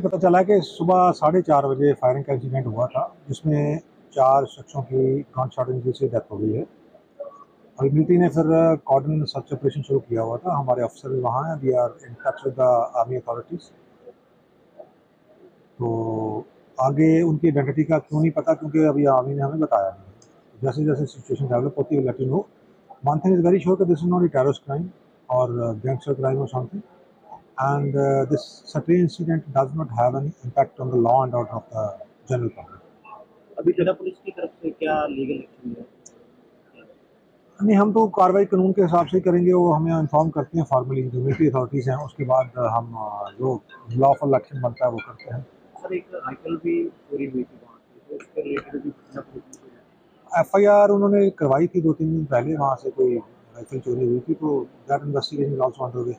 पता चला कि सुबह साढ़े चार बजे फायरिंग का इंसिडेंट हुआ था, जिसमें चार शख्सों की गन शॉट इंजरी से डेथ हो गई है। अभी मिलती ने फिर कॉर्डन सर्च ऑपरेशन शुरू किया हुआ था। हमारे अफसर भी वहाँ हैं। We are in touch with the army authorities तो आगे उनकी आइडेंटिटी का क्यों नहीं पता? क्योंकि अभी आर्मी ने हमें बताया नहीं जैसे जैसे सिचुएशन डेवलप होती है let you know one thing is very sure this is not a terrorist crime और गैंगस्टर क्राइम और something and uh, this Satri incident does not have any impact on the law and order of the general public. अभी जिला police की तरफ़ से क्या legal action है? नहीं हम तो कार्रवाई कानून के हिसाब से करेंगे वो हमें इन्फॉर्म करते हैं फॉर्मली जो मिलिट्री अथॉरिटीज़ हैं उसके बाद हम जो लॉफुल एक्शन बनता है वो करते हैं। सर एक राइफल भी चोरी हुई थी वहाँ एफ़ आई आर उन्होंने करवाई थी दो तीन दिन पहले वहाँ से कोई राइफल चोरी हुई थी तो that investigation also under way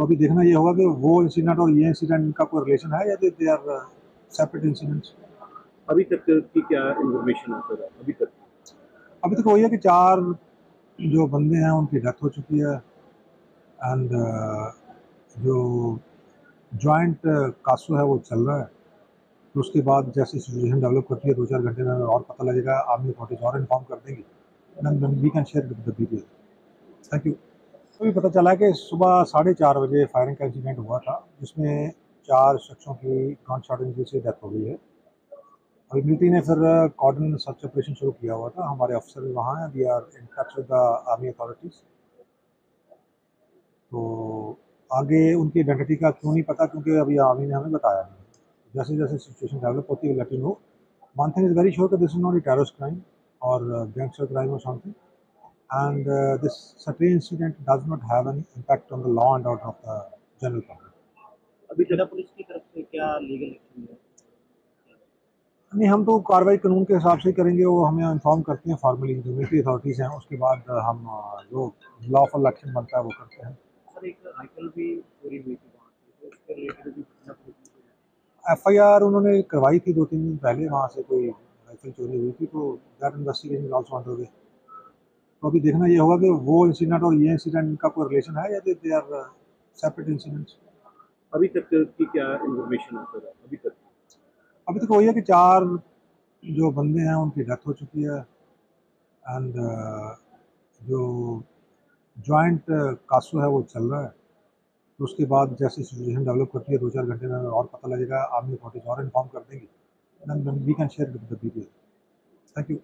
तो अभी देखना ये होगा कि वो इंसिडेंट और ये इंसिडेंट का कोई रिलेशन है या दे आर सेपरेट इंसिडेंट्स अभी तक की क्या इन्फॉर्मेशन है सर? अभी तक? अभी तक वही है कि चार जो बंदे हैं उनकी डेथ हो चुकी है एंड जो जॉइंट कासू है वो चल रहा है। तो उसके बाद जैसे सिचुएशन डेवलप करती है दो चार घंटे में और पता लगेगा आर्मी अथॉरिटीज और इन्फॉर्म कर देंगी। We can share with the thank you अभी पता चला कि सुबह साढ़े चार बजे फायरिंग का इंसिडेंट हुआ था, जिसमें चार शख्सों की गन शॉट इंजरी से डेथ हो गई है। अभी मिलिट्री ने फिर कॉर्डन सर्च ऑपरेशन शुरू किया हुआ था। हमारे अफसर भी वहाँ हैं। We are in touch with the army authorities तो आगे उनकी आइडेंटिटी का क्यों नहीं पता? क्योंकि अभी आर्मी ने हमें बताया नहीं। जैसे जैसे सिचुएशन डेवलप होती है let you know one thing is very sure this is not a terrorist crime और गैंगस्टर क्राइम और something and uh, this Satri incident does not have any impact on the law and order of the general public. अभी जिला police की तरफ़ से क्या legal action नहीं हम तो कार्रवाई कानून के हिसाब से करेंगे वो हमें इन्फॉर्म करते हैं फॉर्मली जो मिलिट्री अथॉरिटीज़ हैं उसके बाद हम जो लॉफुल एक्शन बनता है वो करते हैं। सर एक राइफल भी चोरी हुई थी एफ़ आई आर उन्होंने करवाई थी दो तीन दिन पहले वहाँ से कोई राइफल चोरी हुई थी तो that investigation also under way तो अभी देखना ये होगा कि वो इंसिडेंट और ये इंसिडेंट का कोई रिलेशन है या दे आर सेपरेट इंसिडेंट्स अभी तक की क्या इन्फॉर्मेशन है सर? अभी तक? अभी तक वही है कि चार जो बंदे हैं उनकी डेथ हो चुकी है एंड जो जॉइंट कासू है वो चल रहा है। तो उसके बाद जैसे सिचुएशन डेवलप करती है दो चार घंटे में और पता लगेगा आर्मी अथॉरिटीज और इन्फॉर्म कर देंगी। We can share with the thank you